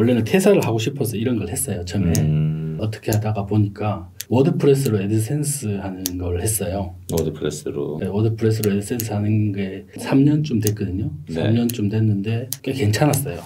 원래는 퇴사를 하고 싶어서 이런 걸 했어요. 처음에 음, 어떻게 하다가 보니까 WordPress로 AdSense 하는 걸 했어요. WordPress로. 네, WordPress로 AdSense 하는 게 3년쯤 됐거든요. 네. 3년쯤 됐는데 꽤 괜찮았어요.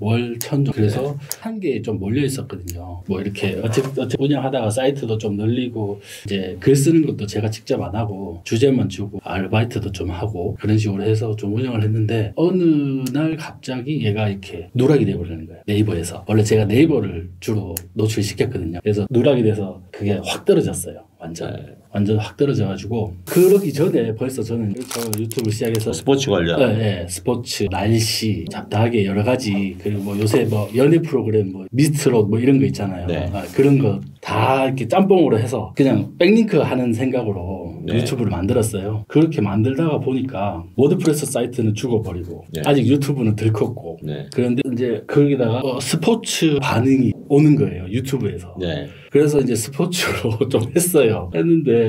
월 천 정도. 그래서 한 개에 좀 몰려 있었거든요. 뭐 이렇게 어떻게 운영하다가 사이트도 좀 늘리고 이제 글 쓰는 것도 제가 직접 안 하고 주제만 주고 아르바이트도 좀 하고 그런 식으로 해서 좀 운영을 했는데 어느 날 갑자기 얘가 이렇게 누락이 돼버리는 거예요. 네이버에서 원래 제가 네이버를 주로 노출시켰거든요. 그래서 누락이 돼서 그게 확 떨어졌어요. 완전 네. 완전 확 떨어져 가지고 그러기 전에 벌써 저는 저 유튜브 시작해서 스포츠 관련. 네, 네. 스포츠, 날씨, 잡다하게 여러 가지 그리고 뭐 요새 뭐 연애 프로그램 뭐 미스트롯 뭐 이런 거 있잖아요. 네. 아, 그런 거 다 이렇게 짬뽕으로 해서 그냥 backlink 하는 생각으로 네. YouTube를 만들었어요. 그렇게 만들다가 보니까 WordPress 사이트는 죽어버리고 네. 아직 YouTube는 덜 컸고 네. 그런데 이제 거기다가 어, 스포츠 반응이 오는 거예요 YouTube에서. 네. 그래서 이제 스포츠로 좀 했어요. 했는데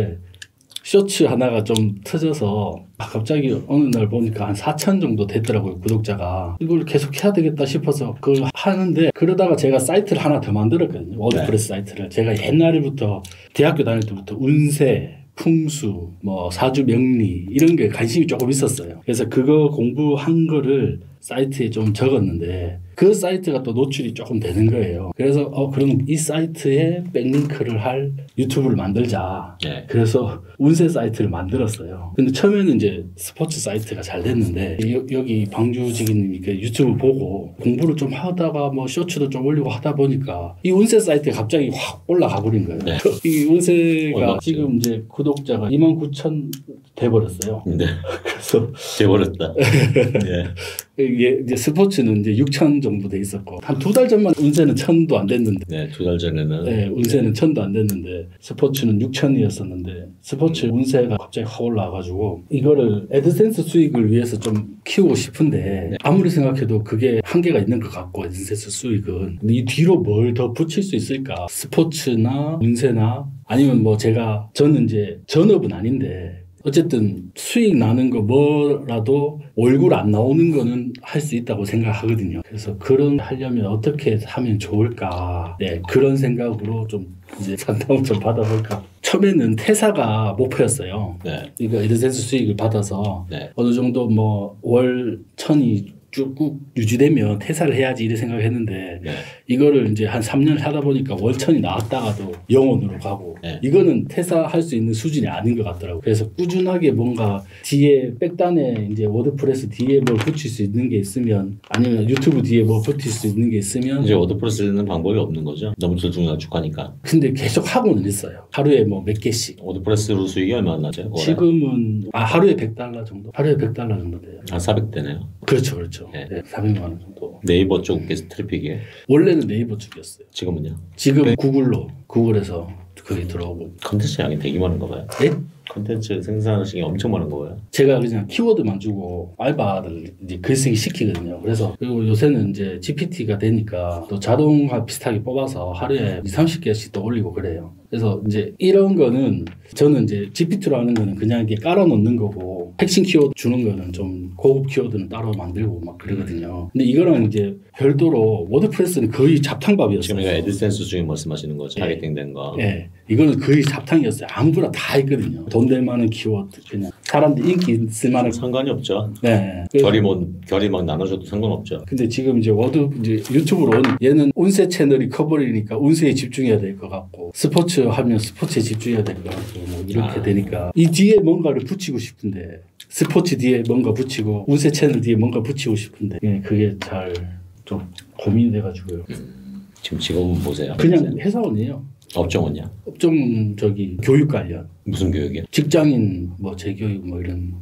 쇼츠 하나가 좀 터져서 아, 갑자기 어느 날 보니까 한 4천 정도 됐더라고요 구독자가. 이걸 계속 해야 되겠다 싶어서 그걸 하는데 그러다가 제가 사이트를 하나 더 만들었거든요 WordPress 사이트를. 제가 옛날부터 대학교 다닐 때부터 운세 풍수, 뭐 사주 명리 이런 게 관심이 조금 있었어요. 그래서 그거 공부한 거를 사이트에 좀 적었는데 그 사이트가 또 노출이 조금 되는 거예요. 그래서 어 그럼 이 사이트에 backlink를 할 YouTube를 만들자. 네. 그래서 운세 사이트를 만들었어요. 근데 처음에는 이제 스포츠 사이트가 잘 됐는데 여, 기 방주지기님이 그 유튜브 보고 공부를 좀 하다가 뭐 쇼츠도 좀 올리고 하다 보니까 이 운세 사이트가 갑자기 확 올라가 버린 거예요. 네. 이 운세가 올라갔어요. 지금 이제 구독자가 2만 9천 돼버렸어요. 네. 그래서 돼버렸다. 네. 이게 이제 스포츠는 이제 6천 정도 돼 있었고 한 두 달 전만 운세는 천도 안 됐는데 네. 두 달 전에는. 네, 운세는 천도 안 됐는데 스포츠는 6천이었었는데 스포츠 운세가 갑자기 확 올라와가지고 이거를 AdSense 수익을 위해서 좀 키우고 싶은데 아무리 생각해도 그게 한계가 있는 것 같고 AdSense 수익은 이 뒤로 뭘 더 붙일 수 있을까 스포츠나 운세나 아니면 뭐 제가 저는 이제 전업은 아닌데 어쨌든 수익 나는 거 뭐라도 얼굴 안 나오는 거는 할 수 있다고 생각하거든요. 그래서 그런 하려면 어떻게 하면 좋을까? 네, 그런 생각으로 좀 이제 상담을 좀 받아볼까. 처음에는 퇴사가 목표였어요. 네. 이거 AdSense 수익을 받아서 네. 어느 정도 뭐 월 천이 쭉 유지되면 퇴사를 해야지 이래 생각했는데 네. 이거를 이제 한 3년 하다 보니까 월천이 나왔다가도 0원으로 가고 네. 이거는 퇴사할 수 있는 수준이 아닌 것 같더라고요. 그래서 꾸준하게 뭔가 뒤에 back단에 이제 WordPress 뒤에 뭘 붙일 수 있는 게 있으면 아니면 유튜브 뒤에 뭐 붙일 수 있는 게 있으면 이제 WordPress는 방법이 없는 거죠. 너무 들쭉날쭉하니까. 근데 계속 하고는 있어요. 하루에 뭐 몇 개씩. WordPress로 수익이 얼마나 나죠? 올해? 지금은 아 하루에 100달러 정도? 하루에 100달러 정도 돼요. 한 400대네요. 그렇죠. 그렇죠. 네. 네, 400만 원 정도. 네이버 쪽 게스 트래픽이 원래 는 네이버 쪽이었어요. 지금은요? 지금 네. 구글로 구글에서 그게 들어오고 컨텐츠 양이 되게 많은가 봐요. 예? 컨텐츠 생산하시는 게 엄청 많은 거예요. 제가 그냥 키워드만 주고 알바를 이제 글쓰기 시키거든요. 그래서 그리고 요새는 이제 GPT가 되니까 또 자동화 비슷하게 뽑아서 하루에 2, 30개씩 또 올리고 그래요. 그래서 이제 이런 거는 저는 이제 GPT로 하는 거는 그냥 이렇게 깔아 놓는 거고 핵심 키워드 주는 거는 좀 고급 키워드는 따로 만들고 막 그러거든요. 근데 이거랑 이제 별도로 WordPress는 거의 잡탕밥이었어요. 지금 AdSense 중에 말씀하시는 거죠. 네. targeting 된 거. 예. 이거는 거의 잡탕이었어요. 아무거나 다 있거든요. 돈 될 만한 키워드 그냥 사람들 인기 있을 만한 상관이 없죠. 네. 결이 뭐 결이 막 나눠줘도 상관없죠. 근데 지금 이제 워드 이제 YouTube로 온 얘는 운세 채널이 커버리니까 운세에 집중해야 될 것 같고 스포츠 하면 스포츠에 집중해야 될 것 같고 뭐 이렇게 아. 되니까 이 뒤에 뭔가를 붙이고 싶은데 스포츠 뒤에 뭔가 붙이고 운세 채널 뒤에 뭔가 붙이고 싶은데 예, 그게 잘 좀 고민이 돼가지고요. 지금 직업은 보세요. 그냥 회사원이에요. 업종은요? 업종 저기 교육 관련 무슨 교육이요? 직장인 뭐 재교육 뭐 이런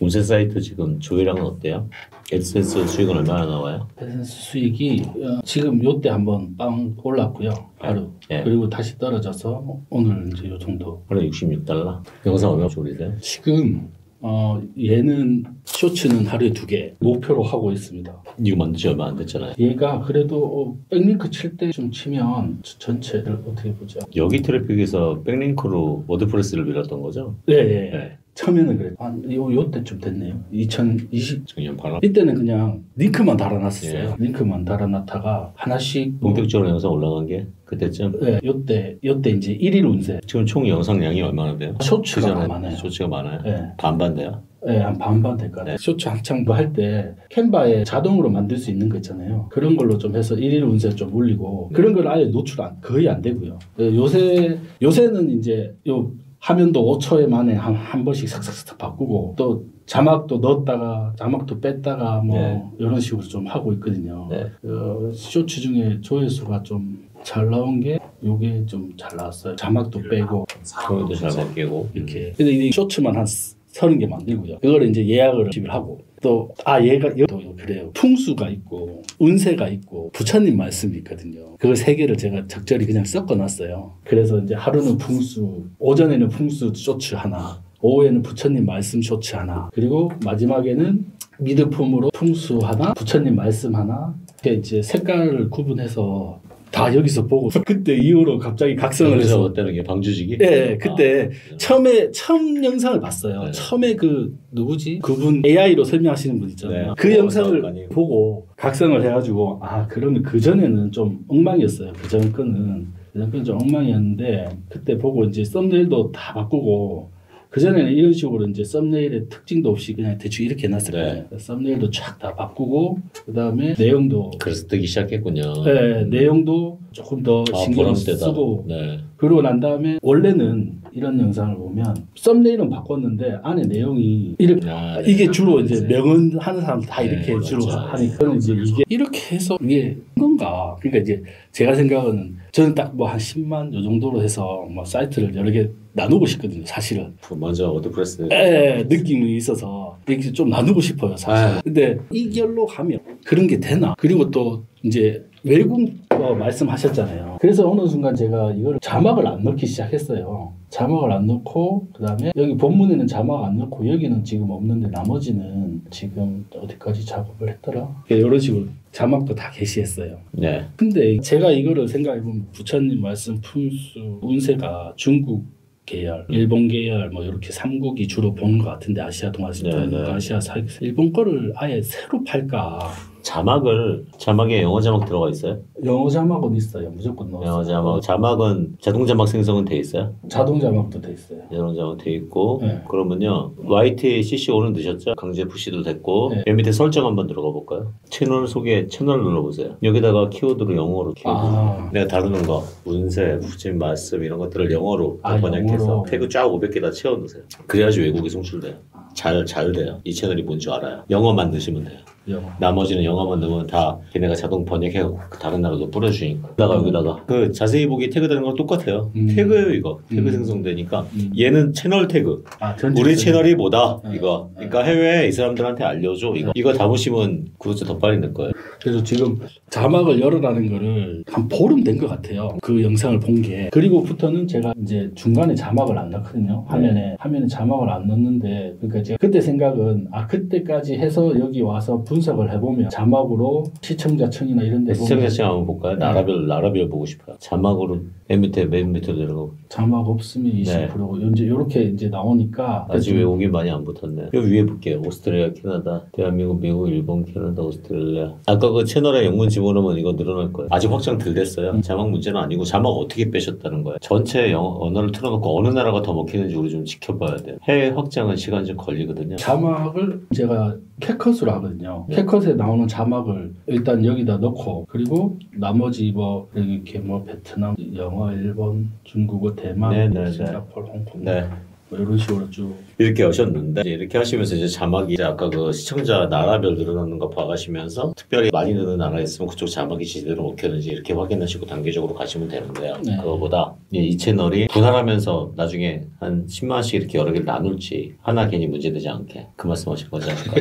운세 사이트 지금 조회량은 어때요? 애드센스 수익은 얼마나 나와요? 비즈니스 수익이 어, 지금 요때 한번 빵 올랐고요 하루 예. 그리고 다시 떨어져서 오늘 이제 요 정도 하루에 66달러. 영상 얼마 올리세요? 지금 어 얘는 쇼츠는 하루에 두 개 목표로 하고 있습니다 이거 만든 지 얼마 안 됐잖아요. 얘가 그래도 어, backlink 칠 때 좀 치면 저- 전체를 어떻게 보자 여기 트래픽에서 backlink로 WordPress를 밀었던 거죠? 네네 네. 처음에는 그래. 한 요, 요 때쯤 됐네요. 2020 작년 8월 이때는 그냥 링크만 달아놨었어요. 예. 링크만 달아놨다가 하나씩 뭐, 본격적으로 영상 올라간 게 그때쯤 네, 요때 요때 이제 1일 운세 지금 총 영상량이 얼마나 돼요? 쇼츠가 많아요. 쇼츠가 많아요. 예. 반반 돼요. 네, 한 반반 될 거예요. 네. 쇼츠 한창 뭐 할 때 캔바에 자동으로 만들 수 있는 거 있잖아요. 그런 걸로 좀 해서 일일 운세 좀 올리고 그런 걸 아예 노출 안, 거의 안 되고요. 네, 요새 요새는 이제 요 화면도 5초에 만에 한, 한 번씩 삭삭삭 바꾸고 또 자막도 넣었다가 자막도 뺐다가 뭐 네. 이런 식으로 좀 하고 있거든요. 네. 그 쇼츠 중에 조회수가 좀 잘 나온 게 요게 좀 잘 나왔어요. 자막도 빼고 그것도 잘 바뀌고 이렇게. 근데 이 쇼츠만 한 서른 개 만들고요. 그거를 이제 예약을 집을 하고 또 아 얘가 얘도 그래요. 풍수가 있고 운세가 있고 부처님 말씀이 있거든요. 그걸 세 개를 제가 적절히 그냥 섞어놨어요. 그래서 이제 하루는 풍수, 오전에는 풍수 쇼츠 하나, 오후에는 부처님 말씀 쇼츠 하나, 그리고 마지막에는 미드품으로 풍수 하나, 부처님 말씀 하나. 이렇게 이제 색깔을 구분해서 다 여기서 보고 그때 이후로 갑자기 각성을 해서 어때는 게 방주지기? 예, 그때 아, 처음에 처음 영상을 봤어요. 네. 처음에 그 누구지? 그분 AI로 설명하시는 분 있잖아요. 네. 그 어, 영상을. 보고 각성을 해가지고 아 그러면 그 전에는 좀 엉망이었어요. 그 전 거는 그전 거는 좀 엉망이었는데 그때 보고 이제 썸네일도 다 바꾸고 그 전에는 이런 식으로 이제 썸네일의 특징도 없이 그냥 대충 이렇게 해놨을 네. 거예요. 썸네일도 쫙 다 바꾸고 그 다음에 내용도 그래서 뜨기 시작했군요. 네, 내용도 조금 더 아, 신경을 보람대다. 쓰고 네. 그러고 난 다음에 원래는 이런 영상을 보면 썸네일은 바꿨는데 안에 내용이 이렇게 아, 네. 이게 주로 이제 명언 하는 사람들 다 네, 이렇게 맞죠. 주로 하니까 이제 이게 이렇게 해서 이게 건가 그러니까 이제 제가 생각은 저는 딱 뭐 한 10만 요 정도로 해서 뭐 사이트를 여러 개 나누고 싶거든요 사실은 그 먼저 워드프레스 예, 느낌이 있어서 이렇게 좀 나누고 싶어요 사실. 아. 근데 이 결로 가면 그런 게 되나? 그리고 또 이제 외국 어, 말씀하셨잖아요. 그래서 어느 순간 제가 이걸 자막을 안 넣기 시작했어요. 자막을 안 넣고 그다음에 여기 본문에는 자막 안 넣고 여기는 지금 없는데 나머지는 지금 어디까지 작업을 했더라? 이런 식으로 자막도 다 게시했어요. 네. 근데 제가 이거를 생각해보면 부처님 말씀 품수 운세가 중국 계열, 일본 계열 뭐 이렇게 삼국이 주로 보는 것 같은데 아시아 동아시아 네, 네. 아시아 사 일본 거를 아예 새로 팔까? 자막을 자막에 영어 자막 들어가 있어요? 영어 자막은 있어요. 무조건 넣었어요. 영어 자막 자막은 자동 자막 생성은 돼 있어요? 자동 자막도 돼 있어요. 자동 자막 돼 있고 네. 그러면요 YT CC5는 넣으셨죠? 강제 푸시도 됐고 네. 맨 밑에 설정 한번 들어가 볼까요? 채널 소개 채널 눌러보세요. 여기다가 키워드로 영어로 키워드 아, 내가 다루는 거 문세, 부처님 말씀 이런 것들을 영어로 아, 번역해서 영어로. 태그 쫙 500개 다 채워놓으세요. 그래야지 외국에 송출돼요. 잘, 잘 돼요. 이 채널이 뭔지 알아요. 영어만 넣으시면 돼요. 영어. 나머지는 영어만 넣으면 다 걔네가 자동 번역해서 다른 나라도 뿌려주니까. 여기다가 여기다가 그 자세히 보기 태그 되는 거 똑같아요. 음. 태그예요 이거. 태그 음. 생성되니까 음. 얘는 채널 태그. 아, 우리. 채널이 뭐다 네. 이거. 그러니까 해외에 이 사람들한테 알려줘 이거. 이거 담으시면 구독자 더 빨리 늘 거예요. 그래서 지금 자막을 열어라는 거를 한 보름 된 것 같아요. 그 영상을 본 게. 그리고부터는 제가 이제 중간에 자막을 안 넣거든요. 화면에. 화면에 자막을 안 넣는데, 그러니까 제가 그때 생각은, 아, 그때까지 해서 여기 와서 분석을 해보면 자막으로 시청자층이나 이런 데 시청자층 한번 볼까요? 네. 나라별 나라별 보고 싶어요. 자막으로 맨 밑에 맨 밑으로 내려가고. 자막 없으면 20%고, 이제 이렇게 이제 나오니까. 네. 아직 외국인 많이 안 붙었네. 여기 위에 볼게요. 오스트레일리아, 캐나다, 대한민국, 미국, 일본, 캐나다, 오스트레일리아. 아까 그 채널에 영문 집어넣으면 이거 늘어날 거예요. 아직 확장 덜 됐어요. 음. 자막 문제는 아니고 자막 어떻게 빼셨다는 거예요. 전체 영어 언어를 틀어놓고 어느 나라가 더 먹히는지 우리 좀 지켜봐야 돼요. 해외 확장은 시간 좀 걸리거든요. 자막을 제가 캣컷으로 하거든요. 네. 캣컷에 나오는 자막을 일단 여기다 넣고 그리고 나머지 뭐 이렇게 뭐 베트남, 영어, 일본, 중국어, 대만, 네, 네, 네. 싱가포르, 홍콩 네. 뭐 이런 식으로 쭉 이렇게 하셨는데 이렇게 하시면서 이제 자막이 이제 아까 그 시청자 나라별 늘어나는 거 봐가시면서 특별히 많이 느는 나라 있으면 그쪽 자막이 제대로 먹혔는지 이렇게 확인하시고 단계적으로 가시면 되는데요. 네. 그거보다 이이 채널이 분할하면서 나중에 한 10만 원씩 이렇게 여러 개를 나눌지 하나 괜히 문제되지 않게 그 말씀하실 거지 않을까?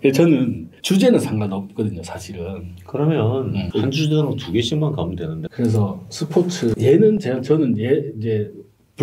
그래서 저는 주제는 상관없거든요, 사실은. 그러면 음. 한 주당 두 개씩만 가면 되는데 그래서 스포츠 얘는 제가 저는 얘 이제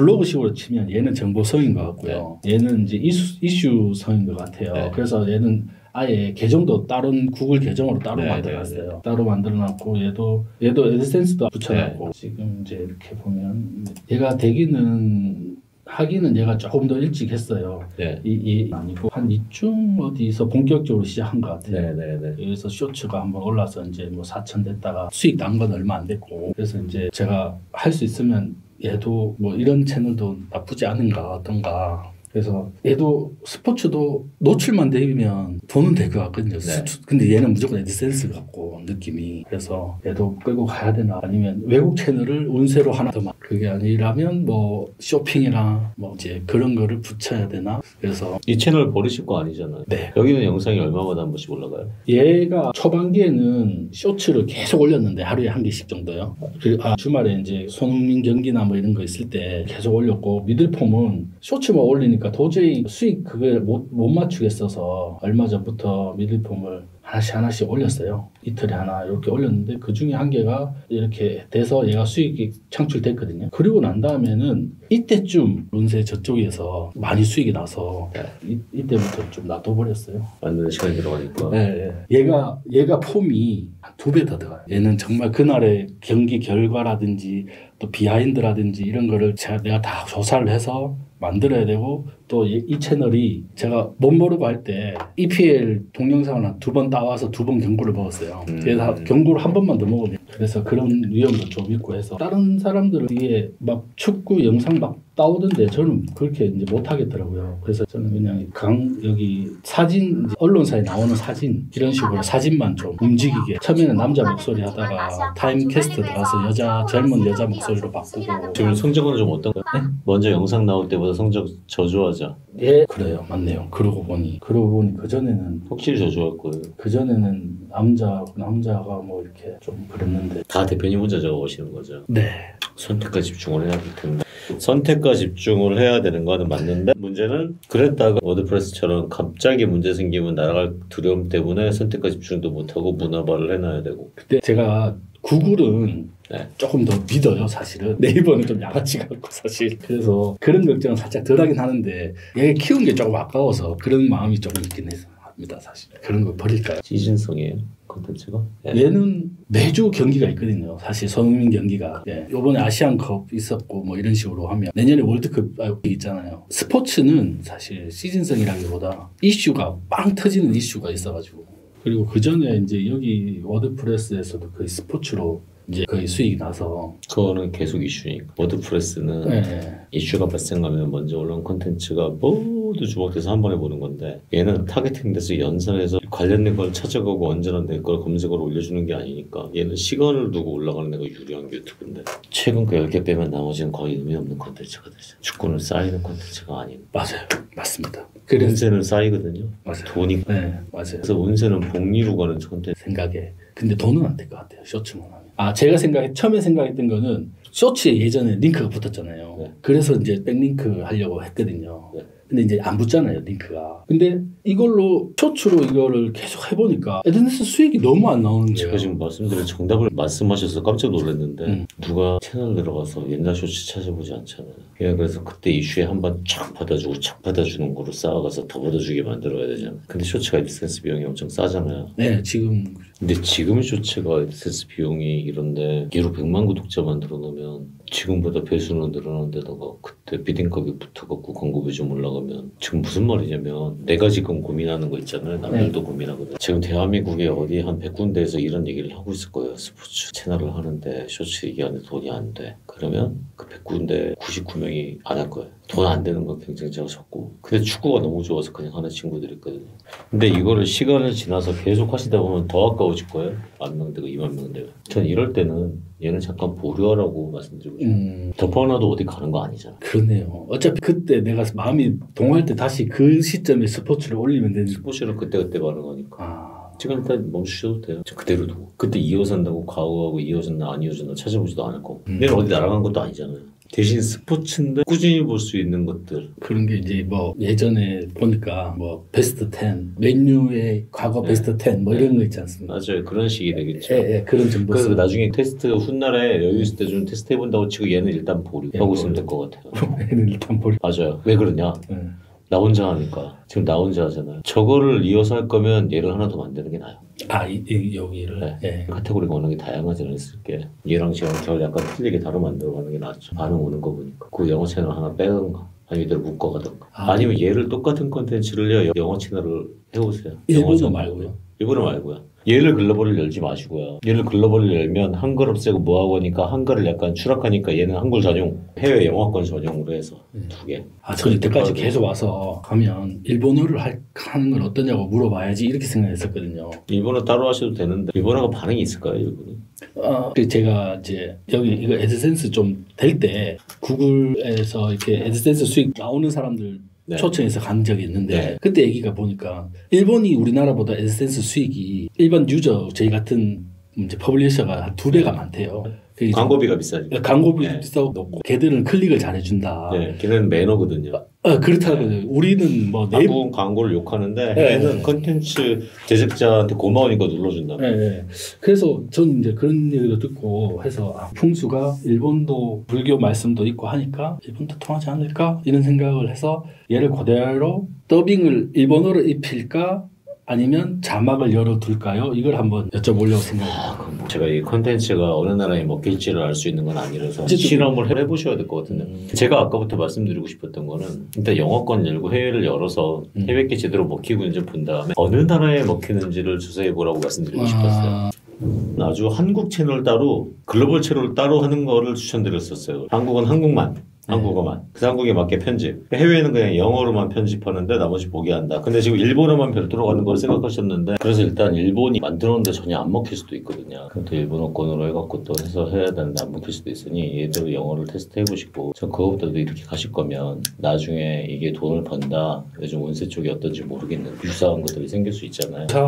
블로그식으로 치면 얘는 정보성인 것 같고요. 얘는 이제 이슈, 이슈 성인 것 같아요. 네. 그래서 얘는 아예 계정도 다른 구글 계정으로 따로 네, 만들어놨어요. 따로 만들어놨고 얘도 얘도 애드센스도 붙여놨고 지금 이제 이렇게 보면 얘가 대기는 하기는 얘가 조금 더 일찍 했어요. 네. 이, 이 아니고 한 이쯤 어디서 본격적으로 시작한 것 같아요. 네네네. 그래서 쇼츠가 한번 올라서 이제 뭐 4천 됐다가 수익 난 건 얼마 안 됐고 그래서 이제 제가 할 수 있으면 얘도 뭐 이런 채널도 나쁘지 않은가 어떤가 그래서 얘도 스포츠도 노출만 되면 돈은 될 것 같거든요. 네. 수- 근데 얘는 무조건 에드센스 같고 느낌이 그래서 얘도 끌고 가야 되나 아니면 외국 채널을 운세로 하나 더 막 그게 아니라면 뭐 쇼핑이나 뭐 이제 그런 거를 붙여야 되나 그래서 이 채널 버리실 거 아니잖아요. 네 여기는 영상이 얼마마다 한 번씩 올라가요? 얘가 초반기에는 쇼츠를 계속 올렸는데 하루에 한 개씩 정도요. 그리고 아, 주말에 이제 손흥민 경기나 뭐 이런 거 있을 때 계속 올렸고 미들폼은 쇼츠만 올리니까 도저히 수익 그걸 못, 못 맞추겠어서 얼마 전부터 미들폼을 하나씩 하나씩 올렸어요. 이틀에 하나 이렇게 올렸는데 그 중에 한 개가 이렇게 돼서 얘가 수익이 창출됐거든요. 그리고 난 다음에는 이때쯤 운세 저쪽에서 많이 수익이 나서 이, 이때부터 좀 놔둬버렸어요. 만드는 시간이 들어가니까. 네, 얘가 얘가 폼이 두배 더 들어가요. 얘는 정말 그날의 경기 결과라든지 또 비하인드라든지 이런 거를 제가 내가 다 조사를 해서 만들어야 되고 또 이 채널이 제가 뭣 모르고 할 때 EPL 동영상을 한 두 번 따와서 두 번 경고를 먹었어요. 음. 그래서 경고를 한 번만 더 먹으면 그래서 그런 위험도 좀 있고 해서 다른 사람들은 이게 막 축구 영상 막 따오던데 저는 그렇게 이제 못 하겠더라고요. 그래서 저는 그냥 강 여기 사진 언론사에 나오는 사진 이런 식으로 사진만 좀 움직이게 처음에는 남자 목소리 하다가 Typecast 들어가서 여자 젊은 여자 목소리로 바꾸고 지금 성적은 좀 어떤가요? 네? 먼저 영상 나올 때보다 성적 저조하죠. 예 그래요 맞네요. 그러고 보니 그러고 보니 그 전에는 확실히 저조할 거예요. 그 전에는 남자 남자가 뭐 이렇게 좀 그랬는데 다 대표님 혼자 적어오시는 거죠. 네 선택과 집중을 해야 될 텐데 선택과 집중을 해야 되는 거는 맞는데 문제는 그랬다가 워드프레스처럼 갑자기 문제 생기면 날아갈 두려움 때문에 선택과 집중도 못하고 문화발을 해놔야 되고 그때 제가 구글은 네. 조금 더 믿어요 사실은 네이버는 좀 양아치 같고 사실 그래서 그런 걱정은 살짝 덜 하긴 하는데 얘 키운 게 조금 아까워서 그런 마음이 조금 있긴 합니다 사실 그런 거 버릴까요? 시즌성이에요 콘텐츠가 네. 얘는 매주 경기가 있거든요. 사실 손흥민 경기가. 예. 요번에 아시안컵 있었고 뭐 이런 식으로 하면 내년에 월드컵 아, 있잖아요. 스포츠는 사실 시즌성이라기보다 이슈가 빵 터지는 이슈가 있어가지고 그리고 그 전에 이제 여기 WordPress에서도 거의 스포츠로 이제 거의 수익이 나서 그거는 계속 이슈니까 WordPress는 예. 이슈가 발생하면 먼저 올라온 콘텐츠가 모두 주목돼서 한 번에 보는 건데 얘는 targeting 돼서 연산해서 관련된 걸 찾아가고 언제나 내 걸 검색어로 올려주는 게 아니니까 얘는 시간을 두고 올라가는 데가 유리한 게 유튜브인데 최근 거 10개 빼면 나머지는 거의 의미 없는 콘텐츠가 되죠 축구는 쌓이는 콘텐츠가 아닌 맞아요. 맞습니다. 그래서 운세는 쌓이거든요 맞아요. 돈이 네 맞아요. 그래서 운세는 복리로 가는 콘텐츠 생각에. 근데 돈은 안될 것 같아요. 쇼츠만 하면. 아, 제가 생각해, 처음에 생각했던 거는 쇼츠에 예전에 링크가 붙었잖아요. 네. 그래서 이제 백링크 하려고 했거든요. 네. 근데 이제 안 붙잖아요, 링크가. 근데 이걸로 쇼츠로 이거를 계속 해보니까 애드네스 수익이 너무 안 나오는 거예요. 제가 지금 말씀드린 정답을 말씀하셔서 깜짝 놀랐는데 음. 누가 채널 들어가서 옛날 쇼츠 찾아보지 않잖아요. 예, 그래서 그때 이슈에 한번쫙 받아주고 착 받아주는 거로 쌓아가서 더 받아주게 만들어야 되잖아요. 근데 Shorts가 AdSense 비용이 엄청 싸잖아요. 네, 지금. 근데 지금 Shorts가 AdSense 비용이 이런데 기로 100만 구독자 만들어 놓으면 지금보다 배수는 늘어난 데다가 그때 bidding 가격 붙어갖고 광고비 좀 올라가면 지금 무슨 말이냐면 내가 지금 고민하는 거 있잖아요. 남들도 고민하거든. 지금 대한민국에 어디 한 100군데에서 이런 얘기를 하고 있을 거예요. 스포츠 채널을 하는데 쇼츠 얘기하는데 돈이 안 돼. 그러면 그 100군데 99명이 안 할 거예요. 돈 안 되는 건 경쟁자가 적고. 근데 축구가 너무 좋아서 그냥 하는 친구들이 있거든요. 근데 이거를 시간을 지나서 계속 하시다 보면 더 아까워질 거예요. 만 명 되고 2만 명 되고. 전 이럴 때는 얘는 잠깐 보류하라고 말씀드리고 싶어요. 음, 덮어놔도 어디 가는 거 아니잖아. 그러네요. 어차피 그때 내가 마음이 동할 때 다시 그 시점에 스포츠를 올리면 되는. 스포츠는 그때그때 반응하니까. 아, 지금 일단 멈추셔도 돼요. 저 그대로 두고. 그때 이어진다고 과거하고 이어졌나 안 이어졌나 찾아보지도 않을 거고. 음. 얘는 어디 날아간 것도 아니잖아요. 대신 스포츠인데 꾸준히 볼 수 있는 것들. 그런 게 이제 뭐 예전에 보니까 뭐 베스트 10, 맨유의 과거 네. 베스트 10뭐 이런 거 있지 않습니까? 맞아요. 그런 식이 되겠죠. 예, 예, 그런 정보 그래서. 나중에 테스트 훗날에 여유 있을 때 좀 테스트 해본다고 치고 얘는 일단 보류 예, 하고 보류. 있으면 될 것 같아요. 얘는 일단 버리. 맞아요. 왜 그러냐? 예. 나 혼자 하니까. 지금 나 혼자 하잖아요. 저거를 이어서 할 거면 얘를 하나 더 만드는 게 나아요. 아, 이, 이, 여기를. 네. 예. 카테고리가 워낙에 다양하지 않았을 게 얘랑 지금 결 약간 틀리게 다루 만들어 가는 게 낫죠. 반응 오는 거 보니까. 그 영어 채널 하나 빼던가. 아니면 이대로 묶어가던가 아. 아. 니면 얘를 똑같은 컨텐츠를요 영어 채널을 해오세요 영어 일본어. 말고요. 일본어 말고요 얘를 글로벌을 열지 마시고요 얘를 글로벌을 열면 한글 없애고 뭐하고 하니까 한글을 약간 추락하니까 얘는 한글 전용 해외 영어권 전용으로 해서 두 개 아, 저 이때까지 계속 와서 가면 일본어를 할, 하는 건 어떠냐고 물어봐야지 이렇게 생각했었거든요. 일본어 따로 하셔도 되는데 일본어가 반응이 있을까요 일본이? 어, 그 제가 이제 여기 이거 애드센스 좀 될 때 구글에서 이렇게 애드센스 수익 나오는 사람들 네. 초청해서 간 적이 있는데 네. 그때 얘기가 보니까 일본이 우리나라보다 AdSense 수익이 일반 유저 저희 같은 이제 publisher가 한두 배가 많대요. 좀- 광고비가 비싸죠 광고비 네. 비싸고 높고 걔들은 클릭을 잘 해준다. 네, 걔는 매너거든요 아, 그렇다고요. 우리는 뭐 네이버 한국은 광고를 욕하는데 네. 얘는 컨텐츠 제작자한테 고마우니까 눌러준다 네, 네. 그래서 전 이제 그런 얘기도 듣고 해서 아, 풍수가 일본도 불교 말씀도 있고 하니까 일본도 통하지 않을까 이런 생각을 해서 얘를 그대로 더빙을 일본어로 입힐까 아니면 자막을 열어둘까요? 이걸 한번 여쭤보려고 생각해요. 아, 뭐 제가 이 컨텐츠가 어느 나라에 먹힐지를 알 수 있는 건 아니라서 실험을 해보셔야 될 것 같은데 음. 제가 아까부터 말씀드리고 싶었던 거는 일단 영어권 열고 해외를 열어서 음. 해외 게 제대로 먹히고 있는지 본 다음에 어느 나라에 먹히는지를 조사해 보라고 말씀드리고 싶었어요. 아, 아주 한국 채널 따로 글로벌 채널 따로 하는 거를 추천드렸었어요. 한국은 한국만. 네. 한국어만. 그래서 한국에 맞게 편집. 해외에는 그냥 영어로만 편집하는데 나머지 보게 한다. 근데 지금 일본어만 별도로 가는 걸 생각하셨는데 그래서 일단 일본이 만들었는데 전혀 안 먹힐 수도 있거든요. 또 일본어권으로 해갖고 또 해서 해야 되는데 안 먹힐 수도 있으니 얘대로 영어를 테스트 해보시고 전 그거보다도 이렇게 가실 거면 나중에 이게 돈을 번다. 요즘 운세 쪽이 어떤지 모르겠는데 유사한 것들이 생길 수 있잖아요. 자,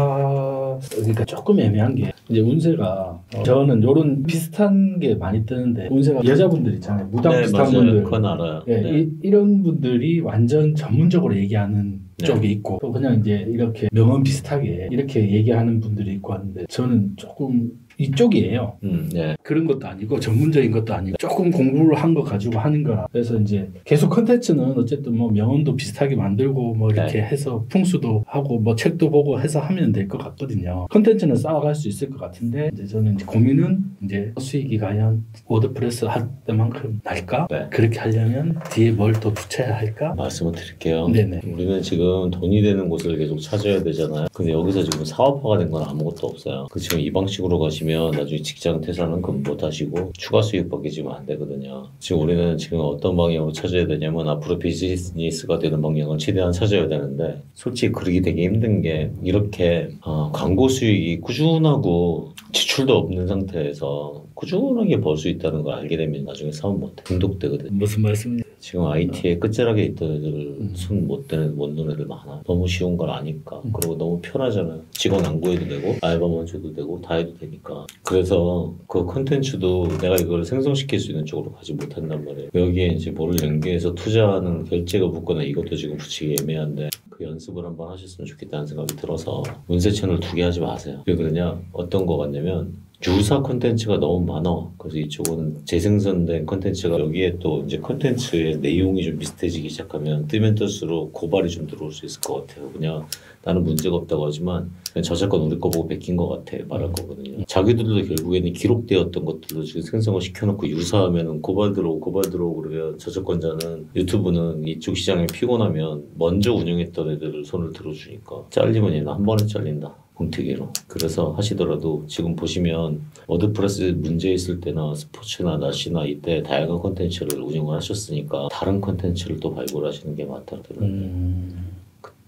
그러니까 조금 애매한 게 이제 운세가 어, 저는 요런 비슷한 게 많이 뜨는데 운세가 여자분들 있잖아요. 무당 네, 비슷한 맞아요. 분들. 그건 알아요. 예, 네. 이, 런 분들이 완전 전문적으로 얘기하는 네. 쪽이 있고 또 그냥 이제 이렇게 명언 비슷하게 이렇게 얘기하는 분들이 있고 하는데 저는 조금 이쪽이에요. 음, 네. 그런 것도 아니고 전문적인 것도 아니고 조금 공부를 한 거 가지고 하는 거라 그래서 이제 계속 컨텐츠는 어쨌든 뭐 명언도 비슷하게 만들고 뭐 이렇게 해서 풍수도 하고 뭐 책도 보고 해서 하면 될 것 같거든요 컨텐츠는 쌓아갈 수 있을 것 같은데 이제 저는 이제 고민은 이제 수익이 과연 WordPress 할 때만큼 날까 네. 그렇게 하려면 뒤에 뭘 또 붙여야 할까 말씀을 드릴게요. 네네 우리는 지금 돈이 되는 곳을 계속 찾아야 되잖아요. 근데 여기서 지금 사업화가 된 건 아무것도 없어요. 그 지금 이 방식으로 가시면 나중에 직장 퇴사는 금 못 하시고 추가 수익밖에 지금 안 되거든요. 지금 우리는 지금 어떤 방향으로 찾아야 되냐면 앞으로 비즈니스가 되는 방향을 최대한 찾아야 되는데 솔직히 그러기 되게 힘든 게 이렇게 어, 광고 수익이 꾸준하고 지출도 없는 상태에서 꾸준하게 벌 수 있다는 걸 알게 되면 나중에 사업 못해 중독되거든. 무슨 말씀이세요? 지금 IT에 끝자락에 있던 애들 음. 손못 대는 못 놓는 애들 많아. 너무 쉬운 걸 아니까. 음. 그리고 너무 편하잖아요. 직원 안 구해도 되고 알바 먼저도 되고 다 해도 되니까. 그래서 그 컨텐츠도 내가 이걸 생성시킬 수 있는 쪽으로 가지 못한단 말이에요. 여기에 이제 뭐를 연계해서 투자하는 결제가 붙거나 이것도 지금 붙이기 애매한데 그 연습을 한번 하셨으면 좋겠다는 생각이 들어서 운세 채널 두 개 하지 마세요. 왜 그러냐? 어떤 거 같냐면 유사 콘텐츠가 너무 많아. 그래서 이쪽은 재생산된 콘텐츠가 여기에 또 이제 콘텐츠의 내용이 좀 비슷해지기 시작하면 뜨면 뜰수록 고발이 좀 들어올 수 있을 것 같아요. 그냥 나는 문제가 없다고 하지만 그냥 저작권 우리 거 보고 베낀 것 같아 말할 거거든요. 자기들도 결국에는 기록되었던 것들로 지금 생성을 시켜놓고 유사하면은 고발 들어오고 고발 들어오고 그러면 저작권자는 유튜브는 이쪽 시장에 피곤하면 먼저 운영했던 애들을 손을 들어주니까 잘리면 얘는 한 번에 잘린다. 공태기로. 그래서 하시더라도 지금 보시면 WordPress 문제 있을 때나 스포츠나 날씨나 이때 다양한 콘텐츠를 운영을 하셨으니까 다른 콘텐츠를 또 발굴하시는 게 맞다고 들어요. 음,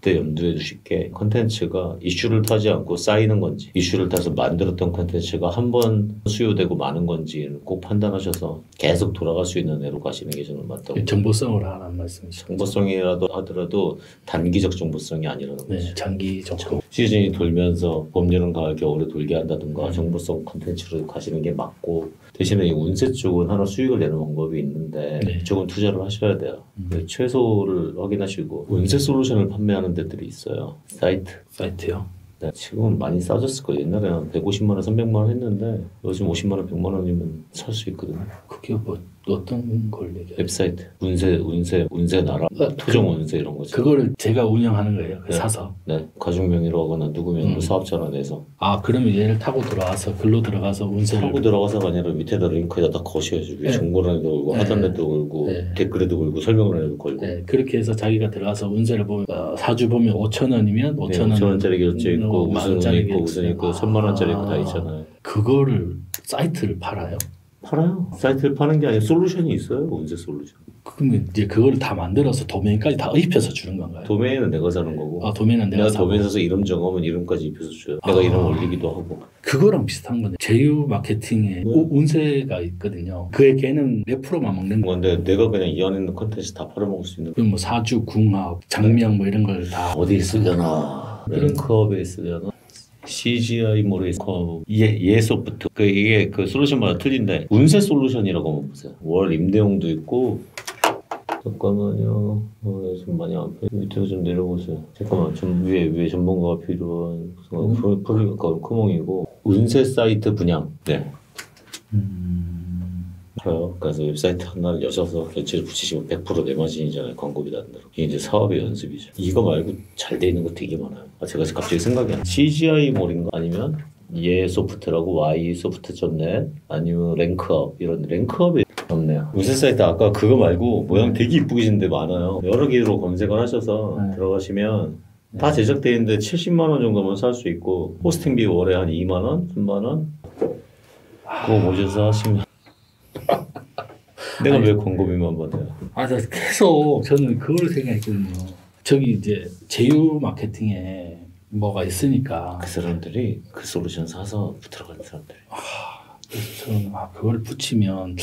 그때 염두에 두실 게 콘텐츠가 이슈를 타지 않고 쌓이는 건지 이슈를 타서 만들었던 콘텐츠가 한 번 수요되고 많은 건지 꼭 판단하셔서 계속 돌아갈 수 있는 애로 가시는 게 저는 맞다고 정보성을 하라는 말씀이시죠? 정보성이라도 하더라도 단기적 정보성이 아니라는 거죠. 네, 장기 정보. 시즌이 돌면서 봄, 여름, 가을, 겨울에 돌게 한다든가 음. 정보성 콘텐츠로 가시는 게 맞고 대신에 이 운세 쪽은 하나 수익을 내는 방법이 있는데 네. 이쪽은 투자를 하셔야 돼요. 음. 그 최소를 확인하시고 운세 솔루션을 판매하는 데들이 있어요. 사이트. 사이트요. 네, 지금은 많이 싸졌을 거예요. 옛날에는 150만 원, 300만 원 했는데 요즘 50만 원, 100만 원이면 살 수 있거든요. 그게 뭐 어떤 걸 얘기해요? 웹사이트 운세 운세 운세 나라 아, 토종 운세 이런 거죠. 그거를 제가 운영하는 거예요. 그 네. 사서. 네 가족 명의로 하거나 누구 명의로 음. 사업자로 내서 아 그러면 얘를 타고 들어와서 글로 들어가서 운세를 하고 들어가서가 아니라 밑에다 링크에다 위에 네. 정보란에도 걸고 네. 하단에도 걸고 네. 댓글에도 걸고 설명란에도 걸고 네, 그렇게 해서 자기가 들어가서 운세를 보면 어, 사주 보면 5천 원이면 5천 원 5천 원짜리 결제 있고 만 무슨 있고. 무슨 있고 아. 3만 원짜리 다 있잖아요. 그거를 사이트를 팔아요. 팔아요. 사이트를 파는 게 아니라 솔루션이 있어요. 운세 솔루션. 그러면 이제 그거를 다 만들어서 도메인까지 다 입혀서 주는 건가요? 도메인은 내가 사는 거고 아 도메인은 내가 내가 도메인 사서 이름 정하면 이름까지 입혀서 줘요. 내가 아. 이름 올리기도 하고. 그거랑 비슷한 건데 제휴 마케팅에 네. 우- 운세가 있거든요. 그의 걔는 몇 프로만 먹는 거. 근데 내가 그냥 이 안에 있는 컨텐츠 다 팔아먹을 수 있는 그럼 뭐 사주, 궁합, 장명 뭐 이런 걸 다 어디에 쓰려나 랭크업에 쓰려나 CGI 모르겠고 예, 예 소프트 그 이게 그 솔루션마다 틀린데 운세 솔루션이라고 한번 보세요. 월 임대용도 있고 잠깐만요. 어, 좀 많이 안 펴. 밑으로 좀 내려보세요. 잠깐만 좀 위에 위에 전문가가 필요한 음. 프로 프로 크몽이고 운세 사이트 분양. 네. 음, 그래요. 그래서 웹사이트 하나를 여셔서 결제를 붙이시면 100%내 마진이잖아요. 광고비 나는 대로. 이게 이제 사업의 연습이죠. 이거 말고 잘 돼 있는 거 되게 많아요. 아, 제가 갑자기 생각이 안 나. CGI 몰인가 아니면 예 소프트라고 Y 소프트.net 아니면 랭크업 이런 랭크업이 없네요. 무슨 사이트 아까 그거 말고 모양 되게 이쁘게 짓는 데 많아요. 여러 개로 검색을 하셔서 네. 들어가시면 다 제작되어 있는데 70만 원 정도면 살 수 있고 hosting비 월에 한 2만 원, 3만 원 그거 모셔서 하시면 내가 아니, 왜 광고비만 받아요? 아, 나 계속 저는 그걸 생각했거든요. 저기 이제 제휴 마케팅에 뭐가 있으니까 그 사람들이 그 솔루션 사서 들어가는 사람들이 그래서 저는 아, 그걸 붙이면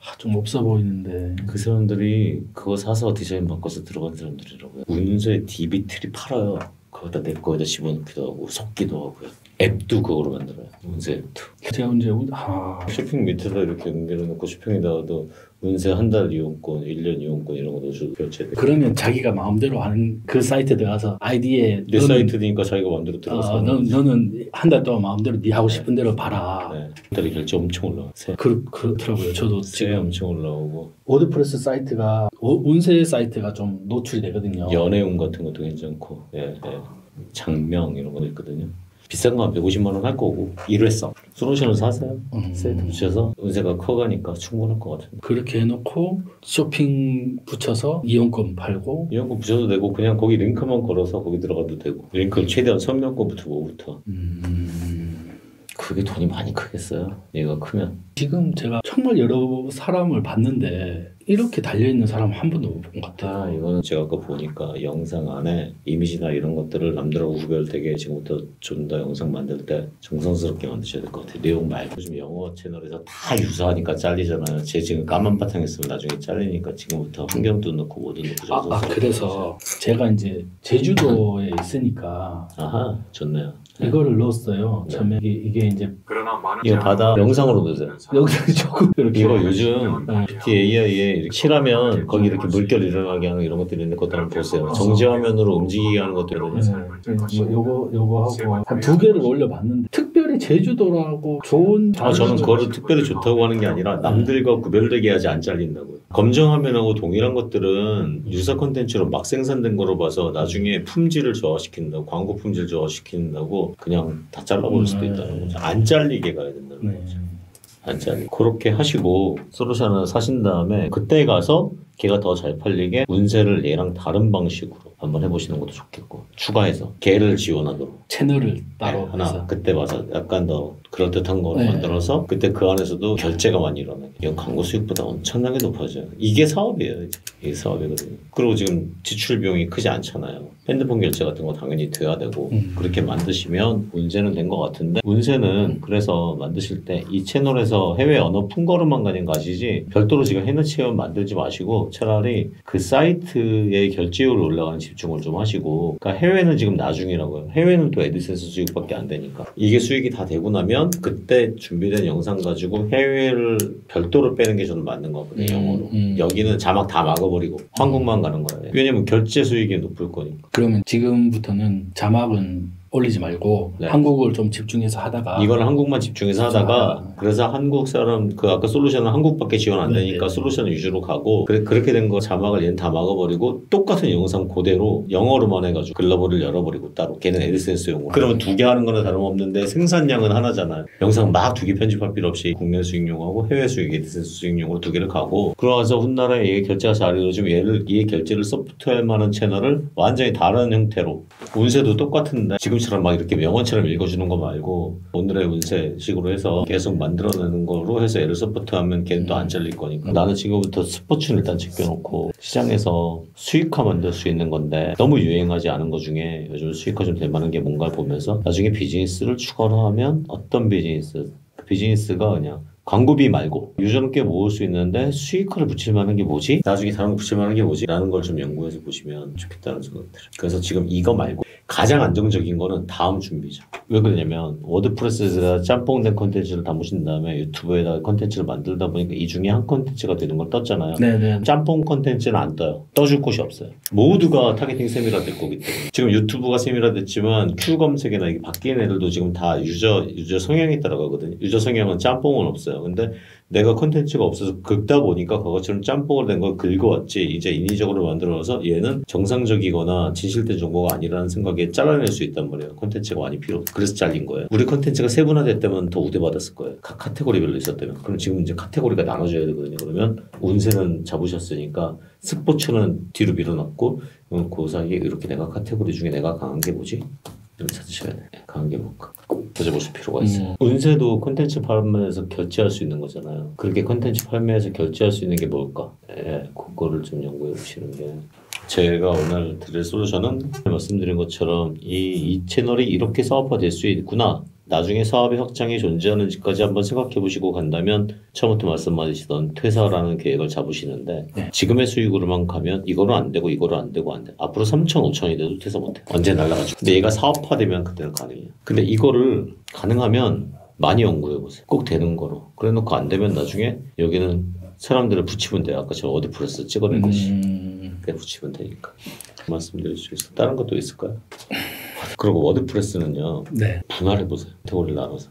아, 좀 없어 보이는데 그 사람들이 그거 사서 디자인 바꿔서 들어간 사람들이라고요. 운세 DB트리 팔아요. 거기다 내 거에다 집어넣기도 하고 섞기도 하고요. 앱도 그거로 만들어요. 운세 앱도. 제가 이제 운- 아, 쇼핑 밑에다 이렇게 연결해놓고 쇼핑에다가도 운세 한 달 이용권, 1년 이용권 이런 거 넣어줘도 결제돼. 그러면 자기가 마음대로 하는 그 사이트에 들어가서 아이디에 내 사이트니까 자기가 마음대로 어, 하는 너, 거지. 너는 한 달 동안 마음대로 네 하고 싶은 대로 봐라. 네. 달에 결제 엄청 올라가. 세, 그, 그렇더라고요. 저도 세 지금 엄청 올라오고 워드프레스 사이트가 어, 운세 사이트가 좀 노출이 되거든요. 연애운 같은 것도 괜찮고 예, 예. 장명 이런 거 있거든요. 비싼 거한 150만 원 할 거고 일회성 솔루션을 사세요. 음. 세트 붙여서 운세가 커가니까 충분할 것 같은데. 그렇게 해놓고 쇼핑 붙여서 이용권 팔고? 거 붙여도 되고 그냥 거기 링크만 걸어서 거기 들어가도 되고. 링크 최대한 선명권부터 뭐부터. 음, 그게 돈이 많이 크겠어요. 얘가 크면 지금 제가 정말 여러 사람을 봤는데 이렇게 달려있는 사람 한 번도 못 본것아 같아요. 이거는 제가 아까 보니까 영상 안에 이미지나 이런 것들을 남들하고 구별되게 지금부터 좀 더 영상 만들 때 정성스럽게 만드셔야 될 것 같아요. 내용 말고 요즘 영어 채널에서 다 유사하니까 잘리잖아요. 제 지금 까만 바탕 있으면 나중에 잘리니까 지금부터 환경도 넣고 뭐도 넣고 아, 아 그래서 제가 이제 제주도에 있으니까 아하 좋네요. 이거를 넣었어요. 네. 처음에 이게, 이게 이제 그러나 많은 이거 바다 영상으로 넣으세요. 여기서 조금 이렇게 이거 요즘 네. PT AI에 이렇게 칠하면 거기 이렇게 물결 일어나게 하는 이런 것들이 있는 것도 한번 보세요. 정지 화면으로 움직이게 하는 것도 네, 있거든요. 뭐 요거 요거 하고 한 두 개를 올려봤는데 특별히 제주도라고 좋은 아, 저는 그거를 특별히 좋다고 하는 게 아니라 남들과 구별되게 해야지 안 잘린다고요. 검정 화면하고 동일한 것들은 유사 콘텐츠로 막 생산된 거로 봐서 나중에 품질을 저하시킨다고 광고 품질 저하시킨다고 그냥 다 잘라버릴 수도 있다는 거죠. 안 잘리게 가야 된다는 네. 거죠. 안 잘리. 그렇게 하시고 하나 사신 다음에 그때 가서 걔가 더 잘 팔리게 운세를 얘랑 다른 방식으로 한번 해보시는 것도 좋겠고 추가해서 걔를 지원하도록 채널을 따로 네, 하나 해서 그때 와서 약간 더 그럴 듯한 거 네. 만들어서 그때 그 안에서도 결제가 많이 일어나요. 이건 광고 수익보다 엄청나게 높아져요. 이게 사업이에요. 이제. 이게 사업이거든요. 그리고 지금 지출 비용이 크지 않잖아요. 핸드폰 결제 같은 거 당연히 돼야 되고 음. 그렇게 만드시면 운세는 된 것 같은데 운세는 그래서 만드실 때 이 채널에서 해외 언어 품거름만 가진 거 아시지 별도로 지금 해외 체험 만들지 마시고 차라리 그 사이트의 결제율 올라가는 집 중을 좀 하시고 그러니까 해외는 지금 나중이라고요. 해외는 또 에드센스 수익밖에 안 되니까 이게 수익이 다 되고 나면 그때 준비된 영상 가지고 해외를 별도로 빼는 게 저는 맞는 거거든요. 음, 영어로. 음. 여기는 자막 다 막아버리고 한국만 가는 거예요. 왜냐면 결제 수익이 높을 거니까. 그러면 지금부터는 자막은 올리지 말고 네. 한국을 좀 집중해서 하다가 이거는 한국만 집중해서 하다가 아. 그래서 한국 사람 그 아까 솔루션은 한국밖에 지원 안 네, 되니까 네. 솔루션 위주로 가고 그래, 그렇게 된 거 자막을 얘는 다 막아버리고 똑같은 영상 그대로 영어로만 해가지고 글로벌을 열어버리고 따로 걔는 AdSense용으로 그러면 두 개 하는 거는 다름없는데 생산량은 하나잖아요 영상 막 두 개 편집할 필요 없이 국내 수익용하고 해외 수익 AdSense 수익용으로 두 개를 가고 그러면서 훗날에 얘 결제가 잘 이루어지면 얘를 얘 결제를 서포트할 만한 채널을 완전히 다른 형태로 운세도 똑같은데 지금 처럼 막 이렇게 명언처럼 읽어주는 거 말고 오늘의 운세식으로 해서 계속 만들어내는 거로 해서 얘를 서포트하면 걔는 또 안 잘릴 거니까. 나는 지금부터 스포츠는 일단 제껴놓고 시장에서 수익화 만들 수 있는 건데 너무 유행하지 않은 것 중에 요즘 수익화 좀 될 만한 게 뭔가 보면서 나중에 비즈니스를 추가로 하면 어떤 비즈니스 그 비즈니스가 그냥 광고비 말고 유저는 꽤 모을 수 있는데 수익화를 붙일 만한 게 뭐지? 나중에 다른 거 붙일 만한 게 뭐지? 라는 걸 좀 연구해서 보시면 좋겠다는 생각 들어요. 그래서 지금 이거 말고 가장 안정적인 거는 다음 준비죠. 왜 그러냐면 워드프레스에서 짬뽕된 컨텐츠를 담으신 다음에 유튜브에다가 컨텐츠를 만들다 보니까 이 중에 한 컨텐츠가 되는 걸 떴잖아요. 네네. 짬뽕 컨텐츠는 안 떠요. 떠줄 곳이 없어요. 모두가 타겟팅 세미라 될 거기 때문에. 지금 유튜브가 세미라 됐지만 Q 검색이나 이게 바뀐 애들도 지금 다 유저, 유저 성향에 따라가거든요. 유저 성향은 짬뽕은 없어요. 근데 내가 컨텐츠가 없어서 긁다 보니까 그것처럼 짬뽕으로 된 걸 긁어왔지. 이제 인위적으로 만들어서 얘는 정상적이거나 진실된 정보가 아니라는 생각에 잘라낼 수 있단 말이에요. 컨텐츠가 많이 필요 없어. 그래서 잘린 거예요. 우리 컨텐츠가 세분화됐다면 더 우대받았을 거예요. 각 카테고리별로 있었다면. 그럼 지금 이제 카테고리가 나눠져야 되거든요. 그러면 운세는 잡으셨으니까 스포츠는 뒤로 밀어놨고 그럼 그 사이에 이렇게 내가 카테고리 중에 내가 강한 게 뭐지? 좀 찾으셔야 돼. 강한 게 뭘까? 찾아보실 필요가 있어요. 음. 운세도 콘텐츠 판매에서 결제할 수 있는 거잖아요. 그렇게 콘텐츠 판매에서 결제할 수 있는 게 뭘까? 예, 그거를 좀 연구해 보시는 게. 제가 오늘 드릴 솔루션은 말씀드린 것처럼 이, 이 채널이 이렇게 사업화 될 수 있구나. 나중에 사업의 확장이 존재하는지까지 한번 생각해 보시고 간다면 처음부터 말씀 하시던 퇴사라는 계획을 잡으시는데 네. 지금의 수익으로만 가면 이거는 안 되고 이거는 안 되고 안 돼. 앞으로 3천, 5천이 돼도 퇴사 못 해. 언제 날라가죠. 근데 얘가 사업화되면 그때는 가능해요. 근데 이거를 가능하면 많이 연구해 보세요. 꼭 되는 거로. 그래 놓고 안 되면 나중에 여기는 사람들을 붙이면 돼요. 아까 저 WordPress 찍어낸 것이. 음, 그냥 붙이면 되니까. 말씀드릴 수 있어. 다른 것도 있을까요? 그리고 WordPress는요. 네. 분할해 보세요. 카테고리를 나눠서.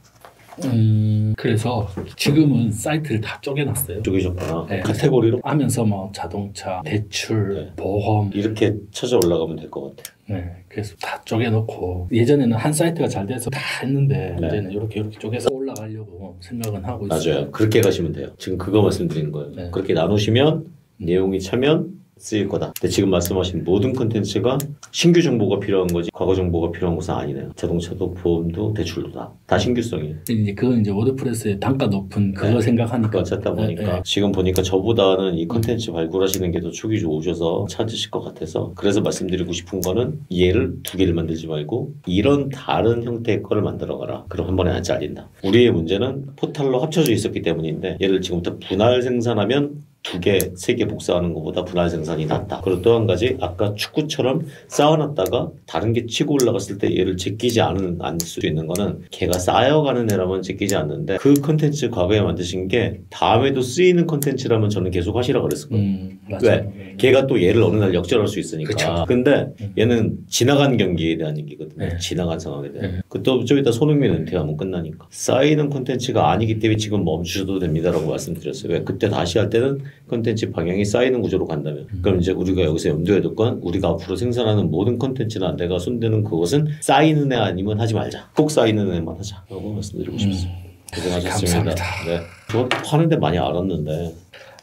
음, 그래서 지금은 사이트를 다 쪼개놨어요. 쪼개셨구나. 네. 카테고리로 하면서 뭐 자동차, 대출, 네. 보험, 이렇게 찾아 올라가면 될 것 같아요. 네, 그래서 다 쪼개놓고 예전에는 한 사이트가 잘 돼서 다 했는데 네. 이제는 이렇게 이렇게 쪼개서 올라가려고 생각은 하고 있어요. 맞아요. 그렇게 가시면 돼요. 지금 그거 말씀드리는 거예요. 네. 그렇게 나누시면 내용이 차면 쓰일 거다. 근데 지금 말씀하신 모든 컨텐츠가 신규 정보가 필요한 거지 과거 정보가 필요한 것은 아니네요. 자동차도 보험도 대출도 다. 다 신규성이에요. 이제 그건 이제 WordPress의 단가 높은 그거 네. 생각하니까 찾다 보니까 네, 네. 지금 보니까 저보다는 이 컨텐츠 발굴하시는 게 더 축이 좋으셔서 찾으실 것 같아서 그래서 말씀드리고 싶은 거는 얘를 두 개를 만들지 말고 이런 다른 형태의 거를 만들어 가라. 그럼 한 번에 안 잘린다. 우리의 문제는 포탈로 합쳐져 있었기 때문인데 얘를 지금부터 분할 생산하면 두 개, 세 개 복사하는 것보다 분할 생산이 낫다. 그리고 또 한 가지 아까 축구처럼 쌓아놨다가 다른 게 치고 올라갔을 때 얘를 제끼지 않은 않을 수 있는 거는 걔가 쌓여가는 애라면 제끼지 않는데 그 컨텐츠 과거에 만드신 게 다음에도 쓰이는 컨텐츠라면 저는 계속 하시라 그랬을 거예요. 음, 맞아요. 걔가 또 얘를 어느 날 역전할 수 있으니까. 그쵸. 근데 음. 얘는 지나간 경기에 대한 얘기거든요. 네. 지나간 상황에 대한. 네. 그또 이따 손흥민 은퇴하면 끝나니까. 쌓이는 콘텐츠가 아니기 때문에 지금 멈추셔도 됩니다라고 말씀드렸어요. 왜 그때 다시 할 때는 콘텐츠 방향이 쌓이는 구조로 간다면. 음. 그럼 이제 우리가 여기서 염두에 둘 건 우리가 앞으로 생산하는 모든 콘텐츠나 내가 손대는 그것은 쌓이는 애 아니면 하지 말자. 꼭 쌓이는 애만 하자 라고 말씀드리고 싶습니다. 고생하셨습니다. 음. 감사합니다. 네. 저 하는데 많이 알았는데.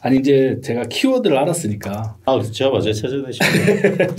아니 이제 제가 키워드를 알았으니까 아, 제가 맞아요. 찾아내시면